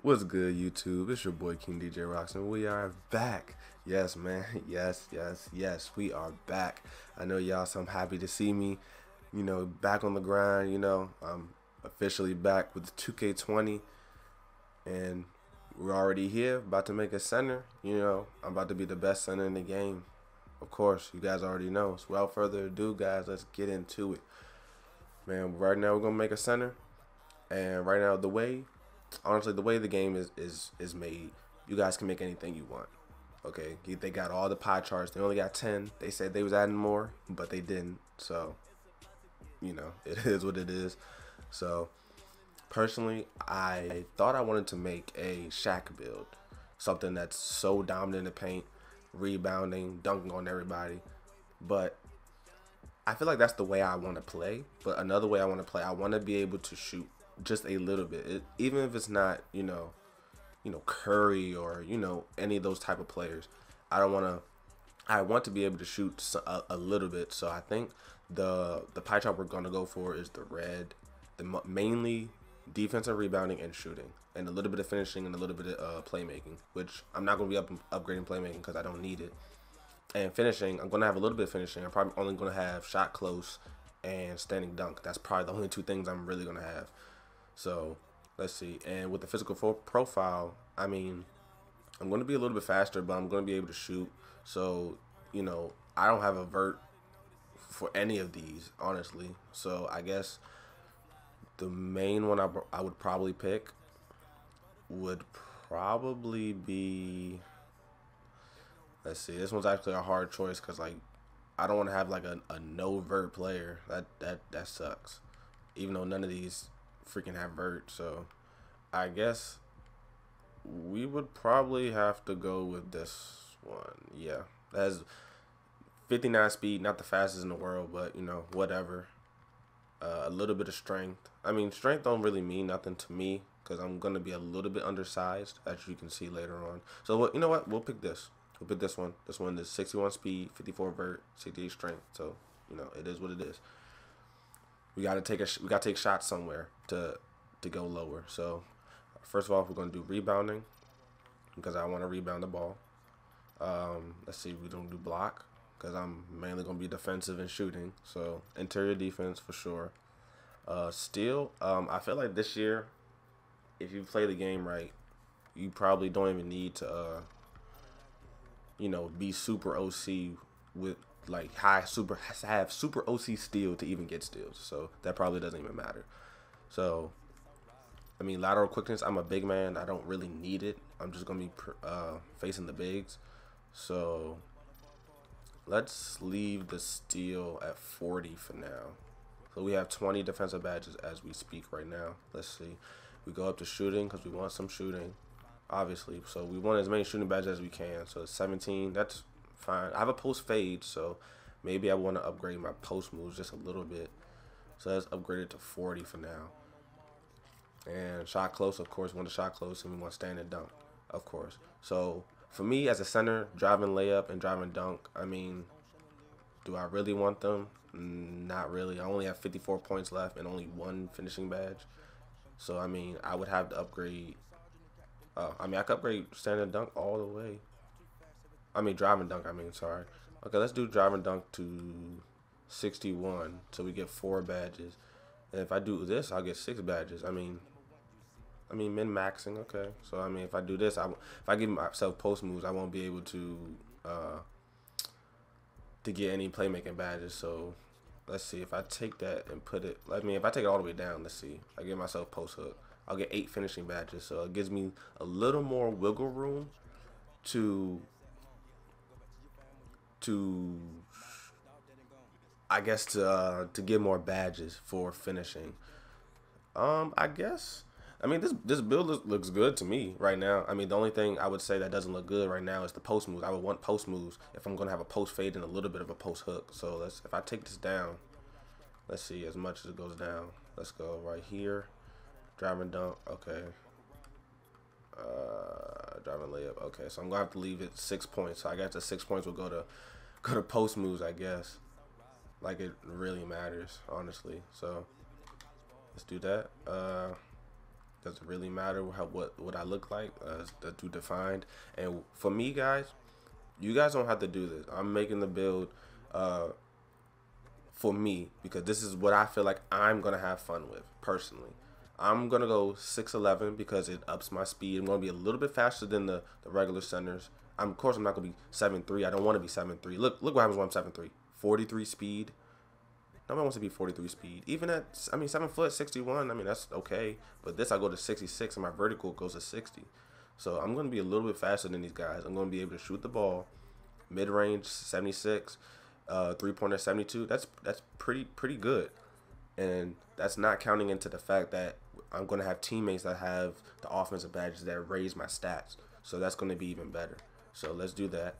What's good, YouTube? It's your boy King DJ Rocks, and We are back. Yes, man. Yes, yes, yes. We are back. I know y'all. So I'm happy to see me. You know, back on the grind. You know, I'm officially back with 2K20, and we're already here. About to make a center. You know, I'm about to be the best center in the game. Of course, you guys already know. So without further ado, guys, let's get into it. Man, right now we're gonna make a center, and right now the way honestly, the way the game is is is made, you guys can make anything you want. Okay, they got all the pie charts. They only got ten. They said they was adding more, but they didn't. So, you know, it is what it is. So, personally, I thought I wanted to make a Shaq build, something that's so dominant in the paint, rebounding, dunking on everybody. But I feel like that's the way I want to play. But another way I want to play, I want to be able to shoot just a little bit, it, even if it's not you know, you know Curry or you know any of those type of players. I don't want to. I want to be able to shoot a, a, little bit. So I think the the pie chart we're gonna go for is the red, the mainly defensive rebounding and shooting, and a little bit of finishing and a little bit of uh, playmaking. Which I'm not gonna be up upgrading playmaking because I don't need it. And finishing, I'm gonna have a little bit of finishing. I'm probably only gonna have shot close and standing dunk. That's probably the only two things I'm really gonna have. So let's see. And with the physical profile, I mean, I'm going to be a little bit faster, but I'm going to be able to shoot. So, you know, I don't have a vert for any of these, honestly. So I guess the main one I, I would probably pick would probably be. Let's see. This one's actually a hard choice because, like, I don't want to have like a, a no vert player. That that that sucks. Even though none of these freaking have vert. So I guess we would probably have to go with this one. Yeah, that's 59 speed, not the fastest in the world, but you know whatever. Uh, a little bit of strength. I mean, strength don't really mean nothing to me because I'm gonna be a little bit undersized, as you can see later on. So you know what? We'll pick this. We'll pick this one. This one is 61 speed, 54 vert, 68 strength. So you know it is what it is we got to take a we got to take shots somewhere to to go lower. So first of all, we're going to do rebounding because I want to rebound the ball. Um, let's see, we don't do block because I'm mainly going to be defensive and shooting. So interior defense for sure. Uh, steal, um, I feel like this year, if you play the game right, you probably don't even need to, uh, you know, be super OC with like high super have super OC steal to even get steals. So that probably doesn't even matter. So I mean lateral quickness. I'm a big man. I don't really need it. I'm just gonna be uh, facing the bigs. So let's leave the steal at 40 for now. So we have 20 defensive badges as we speak right now. Let's see. We go up to shooting because we want some shooting, obviously. So we want as many shooting badges as we can. So 17. That's fine. I have a post fade, so maybe I want to upgrade my post moves just a little bit. So let's upgrade it to 40 for now. And shot close, of course, want to shot close, and we want stand and dunk, of course. So for me as a center, driving layup and driving dunk, I mean, do I really want them? Not really. I only have 54 points left and only one finishing badge. So, I mean, I would have to upgrade. Uh, I mean, I could upgrade stand and dunk all the way. I mean, driving dunk. I mean, sorry. Okay, let's do driving dunk to 61 so we get four badges. And if I do this, I'll get six badges. I mean, I mean min maxing. Okay, so I mean, if I do this, I if I give myself post moves, I won't be able to uh, to get any playmaking badges. So let's see if I take that and put it. I mean, if I take it all the way down, let's see. I give myself post hook. I'll get eight finishing badges, so it gives me a little more wiggle room to to I guess to uh, to get more badges for finishing. Um, I guess. I mean, this this build looks good to me right now. I mean, the only thing I would say that doesn't look good right now is the post moves. I would want post moves if I'm gonna have a post fade and a little bit of a post hook. So let's if I take this down, let's see as much as it goes down. Let's go right here, driving dunk. Okay. Uh, driving layup. Okay, so I'm gonna have to leave it six points. So I guess the six points will go to go to post moves, I guess. Like it really matters, honestly. So let's do that. Uh, Doesn't really matter how what what I look like. Uh, that's too defined. And for me, guys, you guys don't have to do this. I'm making the build uh, for me because this is what I feel like I'm gonna have fun with personally. I'm gonna go 6'11 because it ups my speed. I'm gonna be a little bit faster than the, the regular centers. I'm, of course, I'm not gonna be seven three. I don't want to be seven three. Look, look what happens when I'm seven three. 43 speed. Nobody wants to be 43 speed. Even at, I mean, 7 foot, 61, I mean, that's okay. But this, I go to 66, and my vertical goes to 60. So I'm going to be a little bit faster than these guys. I'm going to be able to shoot the ball, mid range 76, uh, three pointer 72. That's that's pretty pretty good, and that's not counting into the fact that I'm going to have teammates that have the offensive badges that raise my stats. So that's going to be even better. So let's do that.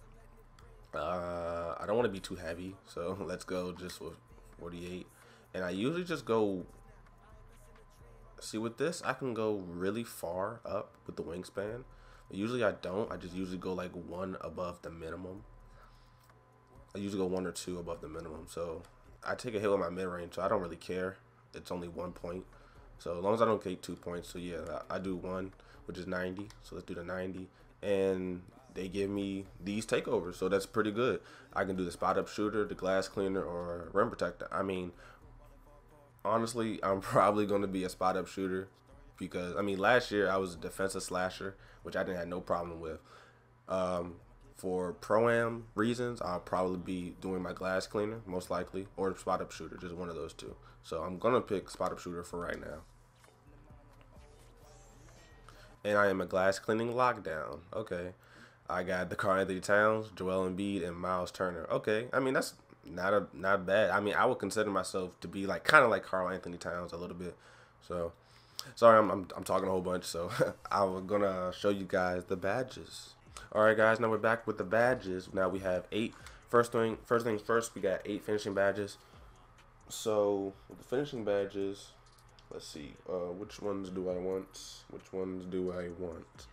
Uh, I don't want to be too heavy, so let's go just with 48. And I usually just go. See, with this, I can go really far up with the wingspan. Usually I don't. I just usually go like one above the minimum. I usually go one or two above the minimum. So I take a hit with my mid range, so I don't really care. It's only one point. So as long as I don't take two points, so yeah, I, I do one, which is 90. So let's do the 90. And they give me these takeovers, so that's pretty good. I can do the spot up shooter, the glass cleaner, or rim protector. I mean, honestly, I'm probably going to be a spot up shooter because I mean, last year I was a defensive slasher, which I didn't have no problem with. Um, for pro am reasons, I'll probably be doing my glass cleaner most likely, or spot up shooter, just one of those two. So I'm gonna pick spot up shooter for right now. And I am a glass cleaning lockdown. Okay. I got the Karl-Anthony Towns, Joel Embiid, and Myles Turner. Okay, I mean that's not a not bad. I mean I would consider myself to be like kind of like Karl-Anthony Towns a little bit. So sorry, I'm I'm, I'm talking a whole bunch. So I'm gonna show you guys the badges. All right, guys. Now we're back with the badges. Now we have eight. First thing, first things first. We got eight finishing badges. So the finishing badges. Let's see. Uh, which ones do I want? Which ones do I want?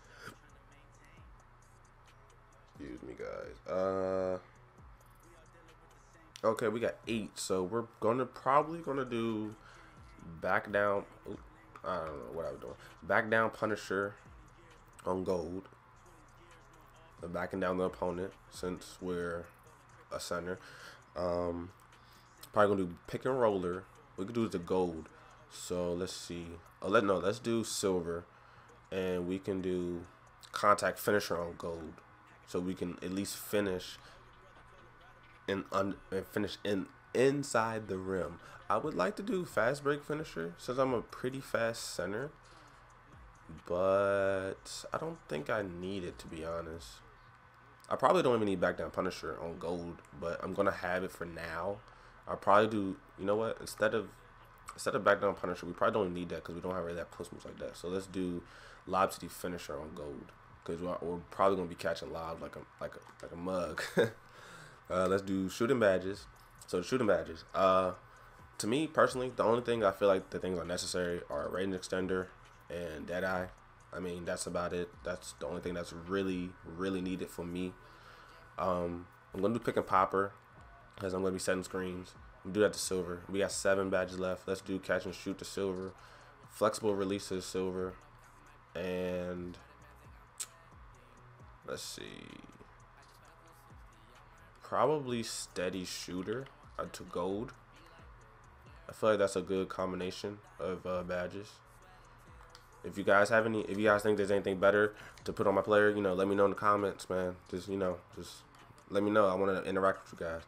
Excuse me, guys. Uh, okay, we got eight, so we're gonna probably gonna do back down. I don't know what I was doing. Back down Punisher on gold. The backing down the opponent since we're a center. Um, probably gonna do pick and roller. We could do the gold. So let's see. Oh, let no. Let's do silver, and we can do contact finisher on gold so we can at least finish in un, and finish in inside the rim. I would like to do fast break finisher since I'm a pretty fast center, but I don't think I need it to be honest. I probably don't even need back down Punisher on gold, but I'm gonna have it for now. I'll probably do. You know what? Instead of instead of back down Punisher, we probably don't need that because we don't have really that post moves like that. So let's do Lob City Finisher on gold because we're, we're, probably gonna be catching live like a like a like a mug. uh, let's do shooting badges. So shooting badges. Uh, to me personally, the only thing I feel like the things are necessary are range extender and dead eye. I mean, that's about it. That's the only thing that's really really needed for me. Um, I'm gonna do pick and popper because I'm gonna be setting screens. I'm do that to silver. We got seven badges left. Let's do catch and shoot to silver. Flexible releases silver, and Let's see. Probably steady shooter uh, to gold. I feel like that's a good combination of uh, badges. If you guys have any, if you guys think there's anything better to put on my player, you know, let me know in the comments, man. Just you know, just let me know. I want to interact with you guys.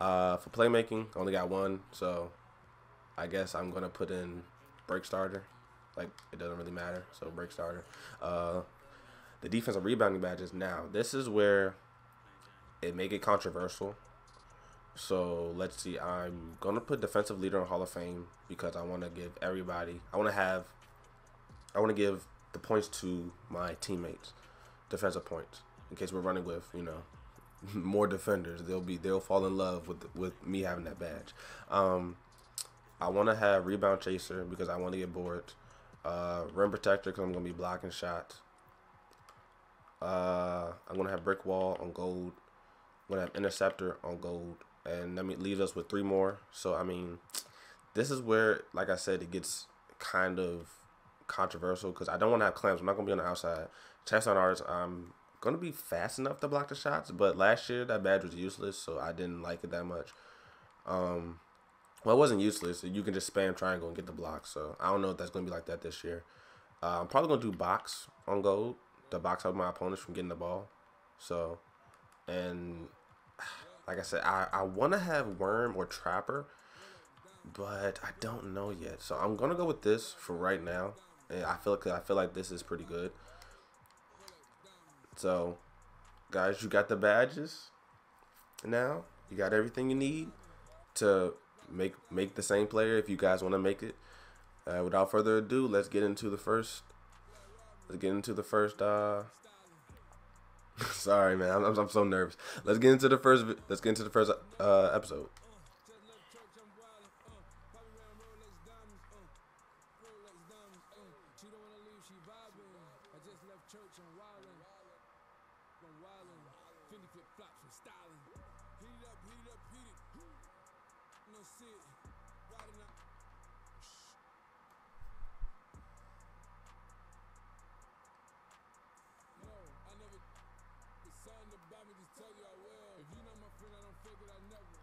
Uh, for playmaking, I only got one, so I guess I'm gonna put in break starter. Like it doesn't really matter, so break starter. Uh, the defensive rebounding badges. Now, this is where it may get controversial. So let's see. I'm gonna put defensive leader in Hall of Fame because I want to give everybody. I want to have. I want to give the points to my teammates, defensive points, in case we're running with you know more defenders. They'll be they'll fall in love with with me having that badge. Um, I want to have rebound chaser because I want to get bored. Uh, rim protector because I'm gonna be blocking shots. Uh, I'm gonna have brick wall on gold. I'm gonna have interceptor on gold, and that leaves us with three more. So I mean, this is where, like I said, it gets kind of controversial because I don't want to have clamps. I'm not gonna be on the outside. Chase down artist, I'm gonna be fast enough to block the shots. But last year that badge was useless, so I didn't like it that much. Um, well, it wasn't useless. You can just spam triangle and get the block. So I don't know if that's gonna be like that this year. Uh, I'm probably gonna do box on gold to box out my opponents from getting the ball. So, and like I said, I, I want to have Worm or Trapper, but I don't know yet. So I'm gonna go with this for right now. And I feel like I feel like this is pretty good. So, guys, you got the badges. Now you got everything you need to make make the same player if you guys want to make it. Uh, without further ado, let's get into the first. Let's get into the first. Uh, sorry, man, I'm, I'm so nervous. Let's get into the first. Let's get into the first uh, episode.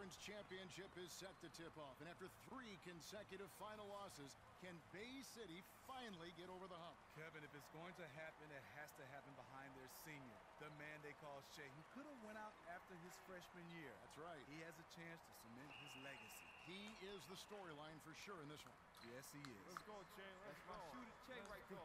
Conference Championship is set to tip off. And after three consecutive final losses, can Bay City finally get over the hump? Kevin, if it's going to happen, it has to happen behind their senior, the man they call Che, who could have went out after his freshman year. That's right. He has a chance to cement his legacy. He is the storyline for sure in this one. Yes, he is. Let's go, Che. Let's That's go. Shoot it, Che, right go.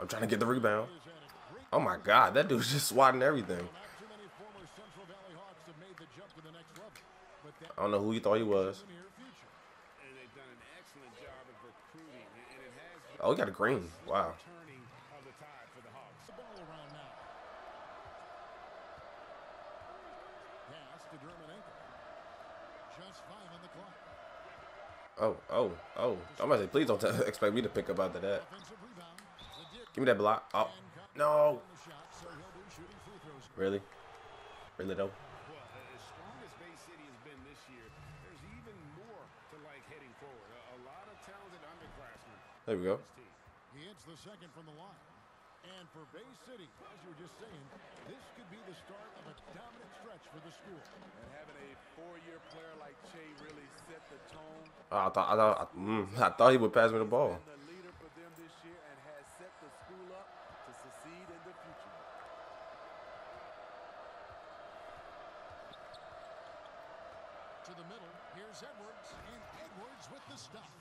I'm trying to get the rebound. Oh my God, that dude's just swatting everything. I don't know who he thought he was. Oh, he got a green. Wow. Oh, oh, oh. I'm gonna say, please don't expect me to pick up after that. Give me that block. Oh, no. Really? Really though? There we go. He hits the second from the line. And for Bay City, as you were just saying, this could be the start of a dominant stretch for the school. And having a four-year player like Che really set the tone. I thought I thought mm, I thought he would pass me the ball. The leader for them this year and has set the school up to succeed in the future. To the middle. Here's Edwards. And Edwards with the stuff.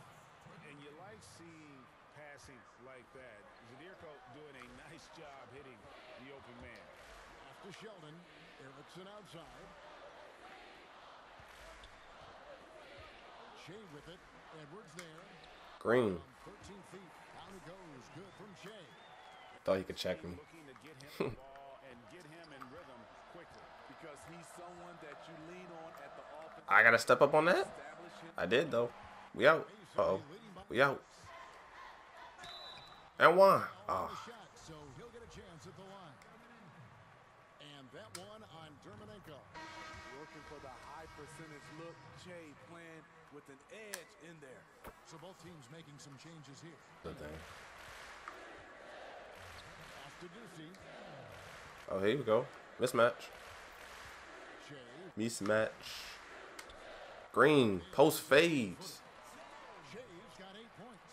And you like seeing passing like that. Zadirko doing a nice job hitting the open man. Off to Sheldon. Erickson outside. Che with it. Edwards there. Green. 13 feet. Down it goes. Good from Che. Thought he could check me. Looking to get him the ball and get him in rhythm quickly. Because he's someone that you lean on at the offense. I gotta step up on that. I did though. We out. Uh oh. We out. And one. Oh. So he'll get a chance at the line. And that one on Dermonenko. Looking for the high percentage look. Che playing with an edge in there. So both teams making some changes here. Good thing. Off to Ducey. Oh, here we go. Mismatch. Mismatch. Green. Post fades. Che's got eight points.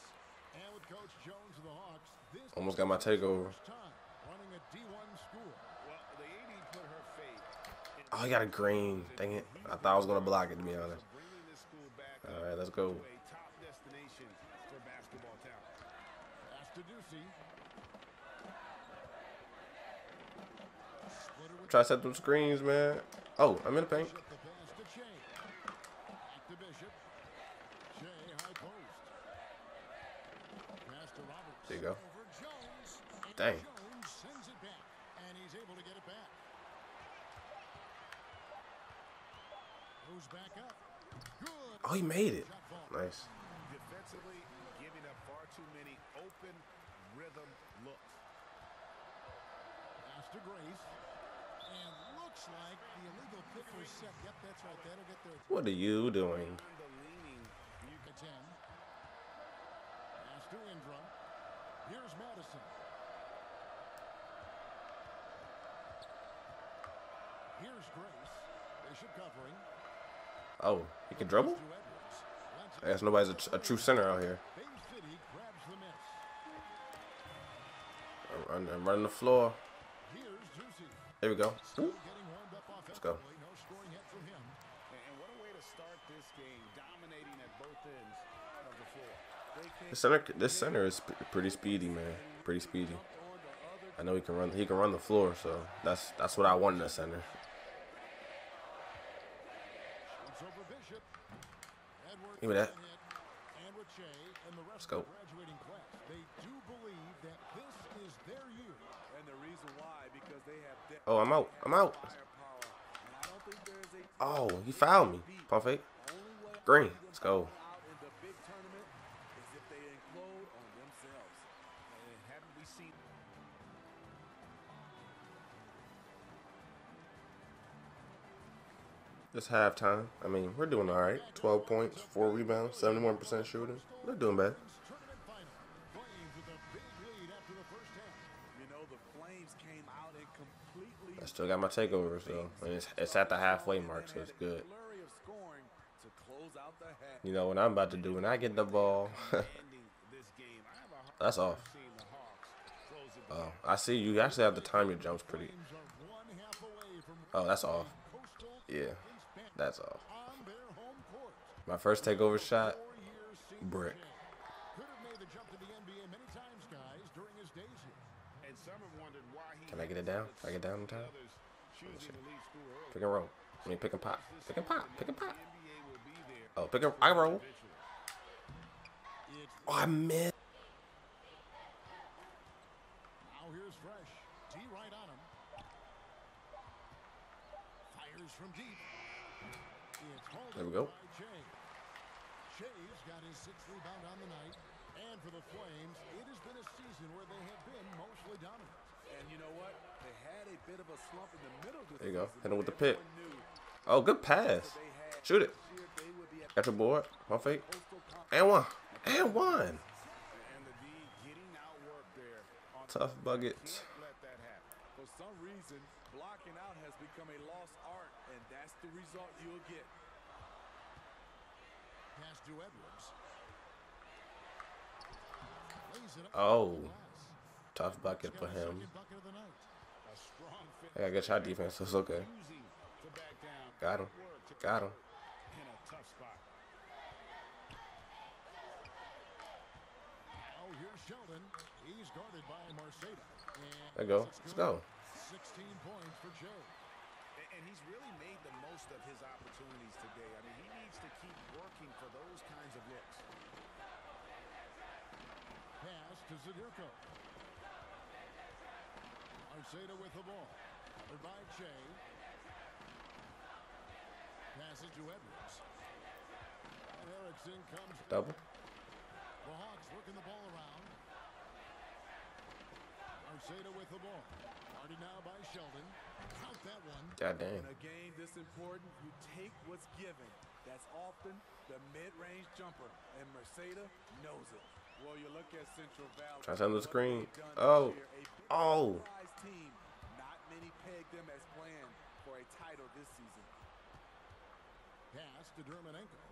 And with Coach Jones of the Hawks, this Almost got my takeover. is time running a D1 school. Well, the AD put her faith in Oh, he got a green. Dang it. I thought I was gonna block it to be honest. bringing this school back All up right, let's go. to a top destination for basketball talent. Pass to Ducey. Splitter with Try to set them screens, man. Oh, I'm in the paint. Bishop, the pass to Che. Back to Bishop. Che, high post. Pass to Roberts. There you go. Over Jones. And Dang. Jones sends it back. And he's able to get it back. Goes back up. Good. Oh, he made it. Nice. Defensively, giving up far too many open rhythm looks. Pass to Grace. And looks like the illegal kick was set. Yep, that's right. That'll get their What are you doing? On the leaning, you to 10. Pass to Indra. Here's Madison. Here's Grace. Bishop covering. Oh, he can dribble? To I guess nobody's a, tr- a true center out here. Bay City grabs the miss. I'm running, I'm running the floor. Here's Juicy. There we go. Still Ooh. getting warmed go. Scoring yet from him. And and what a way to start this game, dominating at both ends the floor. They came This center, this center is pretty speedy, man. Pretty speedy. On the other I know he can run. He can run the floor, so that's that's what I want in a center. Shoots over Bishop. Edwards Give me that. with a hit. And with Che and the rest Let's go. of the graduating class, they do believe that this is their year. And the reason why, because they have depth Oh, I'm out. I'm out. Oh, he fouled me. I Green. Let's go. It's halftime. I mean, we're doing all right. 12 points, four rebounds, 71% shooting. We're doing bad. I still got my takeover, so and it's, it's at the halfway mark, so it's good. You know what I'm about to do when I get the ball. That's off. Oh, I see. You actually have to time your jumps pretty. Oh, that's off. Yeah, that's court. My first takeover shot. Brick. Can I get it down? Can I get down in time? Pick and roll. I mean, pick and pop. Pick and pop. Pick and pop. Oh, pick and I roll. Oh, I missed. Now here's Fresh. T right on him. Fires from deep. It's hauled There we go. by got his sixth rebound on the night. And for the Flames, it has been a season where they have been mostly dominant. And you know what? They had a bit of a slump in the middle of the There you go. season, Hit him with the but pick. Oh, good pass. Shoot it. this year they would be at Got your board. Pump fake. And one. And one. And the D getting outworked there. On Tough bucket. Can't let that happen. For some reason, blocking out has become a lost art, and that's the result you'll get. Pass to Edwards. Lays it up Oh. for the glass. Tough bucket for him. second bucket of the night. A. I got good shot defense, so it's okay. Choosing to back down. Got him. Got him. in a tough spot. Oh, here's Sheldon. He's guarded by Marceda. There you go. Let's go. 16 points for Jay. A- And he's really made the most of his opportunities today. I mean, he needs to keep working for those kinds of looks. Pass to Zadirko. Marceda with the ball. Covered by Jay. Pass it to Edwards. And Erickson comes. Double. The Hawks working the ball around. Marceda with the ball. Guarded now by Sheldon. Count that one. God damn. In a game this important, you take what's given. That's often the mid-range jumper, and Mercedes knows it. Well, you look at Central Valley. Try to send the screen. Oh. this year, a big Oh. team. Not many pegged them as playing for a title this season. Pass to Dermanenko.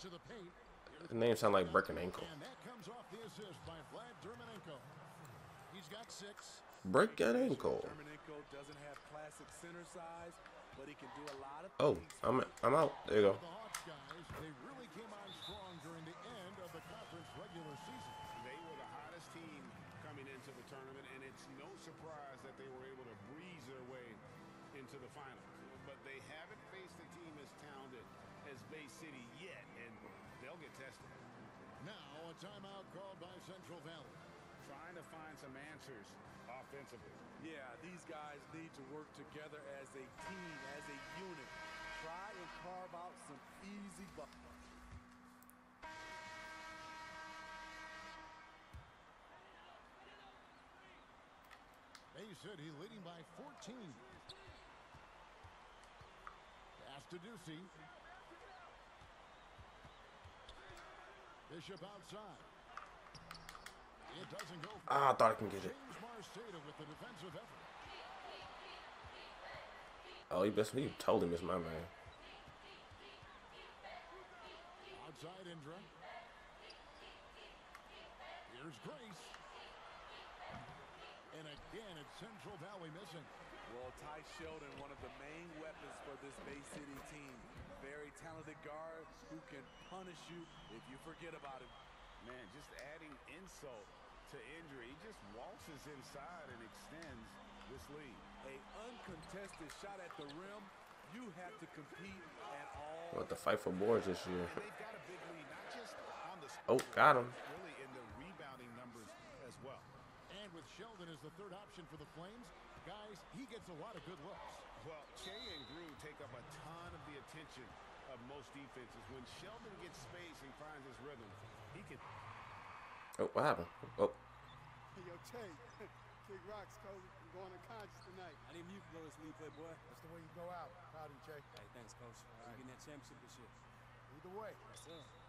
To the paint. The name sound like breaking ankle. And that comes off the assist by Vlad Dermanenko. He's got six. Break that ankle. Doesn't have classic center size, but he can do a lot of Oh. I'm I'm out. There you go. The Hawks guys, they really came on strong during the end of the conference regular season. They were the hottest team coming into the tournament, and it's no surprise that they were able to breeze their way into the finals. But they haven't faced a team as talented as Bay City yet, and they'll get tested. Now a timeout called by Central Valley. Trying to find some answers offensively. Yeah, these guys need to work together as a team, as a unit. Try and carve out some easy buckets. Bay City leading by 14. Pass to Ducey. Bishop outside. It doesn't go. for Ah, I thought I can get it. James Marceda with the defensive effort. Oh, he best me. He totally missed my man. Outside Indra. Here's Grace. And again, it's Central Valley missing. Well, Ty Sheldon, one of the main weapons for this Bay City team. Very talented guard who can punish you if you forget about him. Man, just adding insult to injury. He just waltzes inside and extends this lead. A uncontested shot at the rim, you have to compete at all. What the fight for boards this year? Got a big lead, not just on the Oh, got him. Really in the rebounding numbers as well. And with Sheldon as the third option for the Flames, guys, he gets a lot of good looks. Well, Che and Grew take up a ton of the attention of most defenses. When Sheldon gets space and finds his rhythm, he can Oh, what happened? Oh, Hey, yo, Che. Big rocks, coach. I'm going unconscious tonight. I need mute blow this lead, playboy. That's the way you go out. Proud of you, Che. Hey, thanks, coach. How you getting that championship this year? Either way. Yes, sir.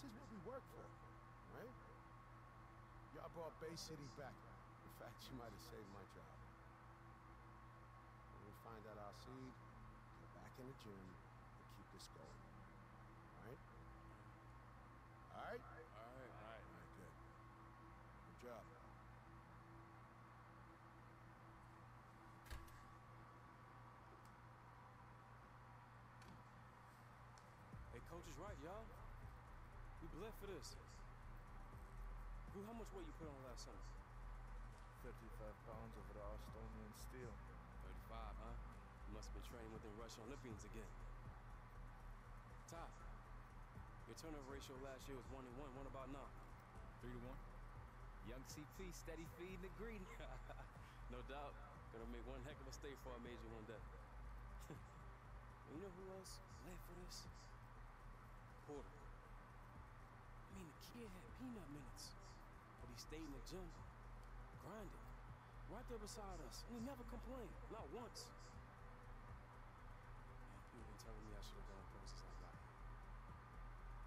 This is what we work for, right? Y'all brought Bay City back. In fact, you might have saved my job. When we find out our seed, get back in the gym and keep this going. All right? All right? All right, all right. All right, good. Good job. Hey, coach is right, y'all. We bled for this. Who, how much weight you put on last summer? 55 pounds over the Estonian steel. 35, huh? You must have been training with the Russian Olympians again. Ty, your turnover ratio last year was 1 and 1. What about now? 3 to 1. Young CP, steady feeding the green. no doubt. Gonna make one heck of a stay for a major one day. you know who else left for this? Porter. Kid had peanut minutes, but he stayed in the gym, grinding, right there beside us, and he never complained, not once. Man, people been telling me I should have gone I got here.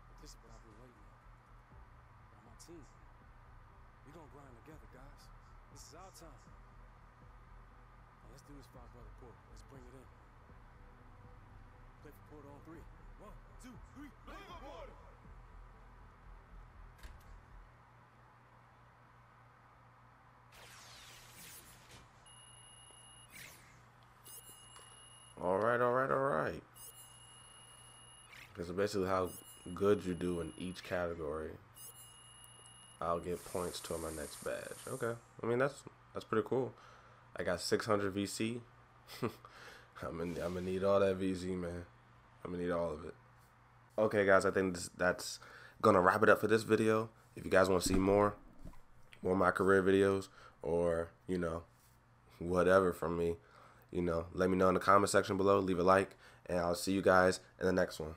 But this is what I've been waiting on. My team. We're gonna grind together, guys. This is our time. Now let's do this for our brother Port. Let's bring it in. Play for Port on three. One, two, three. Play for Porter! Right, all right, all right. Because basically how good you do in each category, I'll get points to my next badge. Okay, I mean that's that's pretty cool. I got 600 VC. I'm gonna I'm gonna need all that VC, man. I'm gonna need all of it. Okay, guys, I think this, that's gonna wrap it up for this video. If you guys want to see more, more of my career videos, or you know, whatever from me, you know, let me know in the comment section below. Leave a like, and I'll see you guys in the next one.